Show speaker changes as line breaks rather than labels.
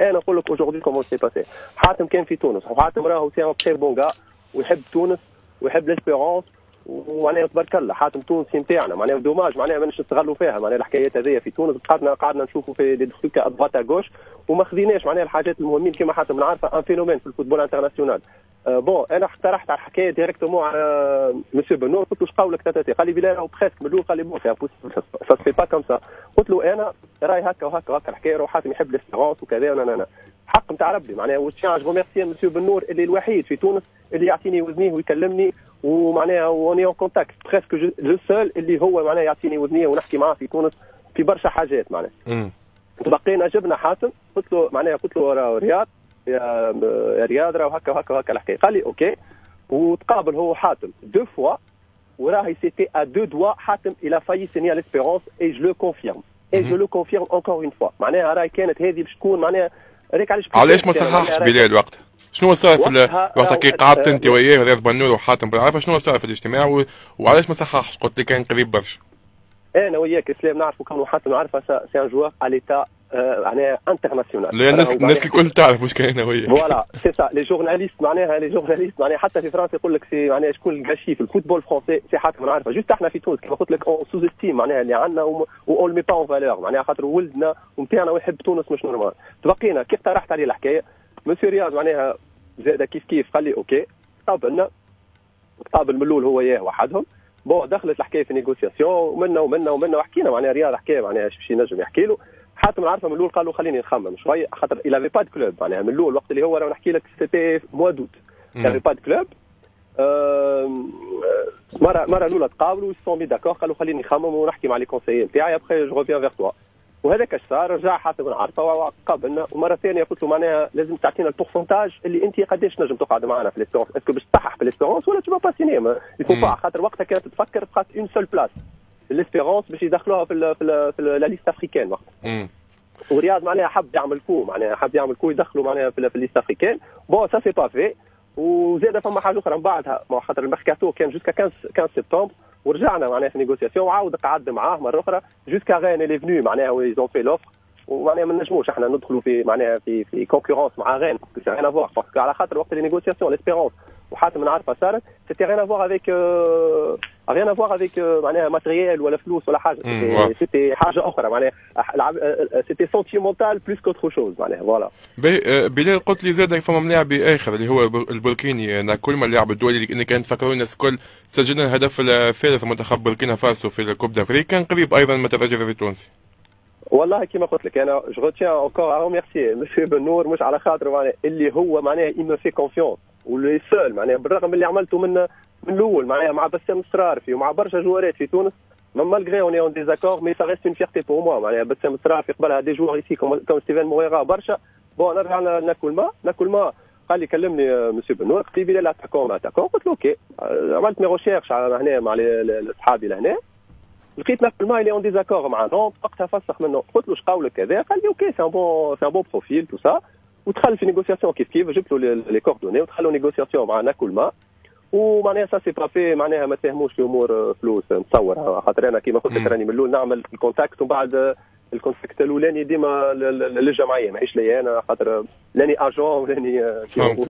أنا نقول لك aujourd'hui comment c'est passé حاتم كان في تونس وحاتم راهو c'est un très bon ويحب تونس ويحب l'Espérance ومعناها تبارك الله حاتم تونسي نتاعنا معناها dommage معناها ماناش نستغلوا فيها معناها الحكايات هذيا في تونس قعدنا قعدنا نشوفوا في دي دوكا à droite à gauche وما خذيناش معناها الحاجات المهمين كما حاتم نعرفها un phénomène في ال football international أه bon أنا اقترحت على الحكاية directement على مسيو بنور قلت له اش قولك تاتي قال لي بلا راهو presque من الأول قال لي bon c'est ça c'est pas comme ça قلت له أنا راهي هكا وهكا وهكا الحكاية راهو حاتم يحب l'Espérance وكذا أنا حق نتاع ربي معناها و tiens je remercie monsieur بنور اللي الوحيد في تونس اللي يعطيني وزنيه ويكلمني ومعناها و on est en contact presque le seul اللي هو معناها يعطيني وزنيه ونحكي معاه في تونس في برشا حاجات معناها. تبقينا جبنا حاتم قلت له معناها قلت له رياض يا رياض راه هكا وهكا وهكا الحكاية قال لي OK. وتقابل هو حاتم deux fois وراهي سيتي ا دو دوا حاتم il a failli signer l'Espérance et je le confirme et je le confirme encore une fois معناها راهي كانت هذه باش تكون معناها
هذيك علاش علاش ما صححش بلال وقتها؟ شنو صار في وقتها كي قعدت انت وياه رياض بنور وحاتم بن عرفه شنو صار في الاجتماع وعلاش ما صححش؟ قلت لي كان قريب برشا.
أنا وياك اسلام نعرفوا كانوا حاتم عارفة c'est un joueur à l'état معناها international
لا الناس الناس الكل تعرف واش كاين وياك
voilà c'est ça les journalistes معناها les journalistes معناها حتى في فرنسا يقول لك c'est معناها شكون الغاشي في ال football français c'est حاتم نعرفه juste إحنا في تونس كما قلت لك on sous-estime معناها اللي عندنا on met pas en valeur معناها خاطر ولدنا ونتاعنا ويحب تونس مش normal تبقينا كي اقترحت عليه الحكاية؟ مسيو رياض معناها زاد كيف كيف؟ قال لي OK قابلنا قابل من الأول هو ياه وحدهم. bon دخلت الحكاية في négociations ومنا ومنا ومنا وحكينا معناها رياض حكاية معناها باش ينجم يحكي له. حاتم عارفه من الأول قال له خليني نخمم شوي خاطر il avait pas de club معناها من الأول وقت اللي هو راه نحكي لك c'était mois d'août il a pas de club مره مرة الأولى تقابلوا sont mis d'accord قالوا خليني نخمم ونحكي مع les conseillers نتاعي après je reviens vers toi وهذاك اش صار رجع حاتم عارفة وقابلنا ومرة ثانية قلت له معناها لازم تعطينا ال pourcentage اللي أنت قداش نجم تقعد معنا في l'Espérance est-ce que باش تصحح في l'Espérance ولا تبقى pas signé يكون خاطر وقتها كانت تفكر بقات une seule place l'Espérance باش يدخلوها في la liste africaine وقتها. ورياض معناها حب يعمل coup معناها حب يعمل كو يدخلوا معناها في ال liste africaine bon ça s'est pas fait وزاد فما حاجة أخرى من بعدها خاطر الميركاتو كان jusqu'à 15 15 سبتمبر ورجعنا معناها في négociations وعاود قعد معاه مرة أخرى jusqu'à Rennes il est venu معناها و ils ont fait l'offre ومعناها ما نجموش إحنا ندخلوا في معناها في في concurrence مع Rennes c'est à voir parce que على خاطر وقت les négociations l'Espérance وحاتم نعرفها صارت c'était rien à voir avec rien à voir avec معناها matériel ولا فلوس ولا حاجة c'était حاجة أخرى معناها c'était sentimental plus qu'autre chose معناها voilà
بلال قلت لي زاد فما ملاعب اخر اللي هو البوركيني كل ما اللاعب الدولي اللي كان تفكروا الناس الكل سجلنا الهدف الثالث منتخب بوركينا فاسو في ال coupe d'Afrique كان قريب أيضا من الترجي التونسي
والله كما قلت لك أنا je retiens encore à remercier monsieur بنور مش على خاطر معناها اللي هو معناها il me fait confiance و le seul معناها بالرغم اللي عملته من من الأول معناها مع بسام السرارفي ومع برشا جوارات في تونس malgré on en désaccord mais ça reste une vérité pour moi معناها بسام السرارفي قبلها des joueurs ici comme ستيفان مويرا برشا. bon نرجع ناكولما. ناكولما. قال لي كلمني مسيو بنور قلت لي l'attaquant attaquant قلت له OK. عملت mes recherches هنا مع أصحابي لهنا. لقيت ناكولما اللي en désaccord مع Nantes وقتها فسخ منه. قلت له اش قولك كذا قال لي OK c'est un bon c'est un bon profil tout ça ودخل في négociations كيف كيف؟ جبت له les coordonnées ودخلوا négociations مع ناكولما. ومعناها سا سي با في معناها ما تفهموش في أمور فلوس. نتصور خاطر أنا كيما قلت لك راني من الأول نعمل ال contact ومن بعد ال contact الأولاني ديما للجمعية. ماهيش ليا أنا خاطر لاني اجون ولاني